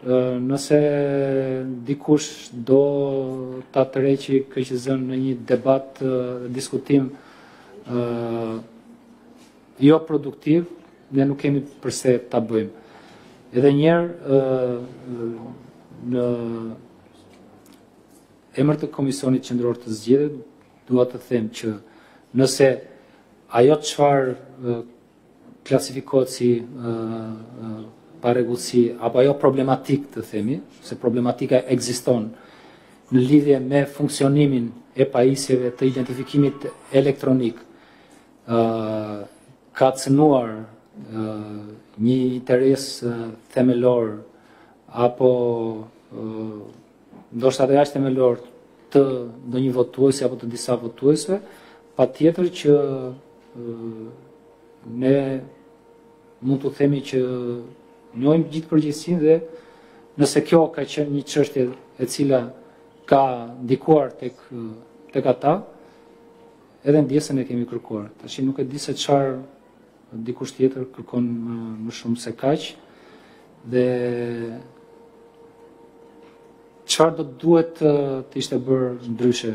Nëse dikush do ta tërheqi KQZ-në në një debat dhe diskutim jo produktiv, ne nuk kemi përse ta bëjmë. Edhe një herë në emër të Komisionit Qendror të Zgjedhjeve dua të them që nëse ajo çfarë klasifikohet si parregullsi apo ajo problematikë të themi, se problematika ekziston në lidhje me funksionimin e pajisjeve të identifikimit elektronik, ka cënuar një interes themelor apo Ndoshta dhe aq themelor të ndonjë votuesi apo të disa votuesve, patjetër që ne mund të themi që njohim gjithë përgjegjësinë dhe nëse kjo ka qenë një çështje e cila ka ndikuar tek, tek ata, edhe ndjesën e kemi kërkuar. Tashi nuk e di se çfarë Dikush tjetër kërkon më shumë se kaq dhe çfarë do të duhet të ishte bërë ndryshe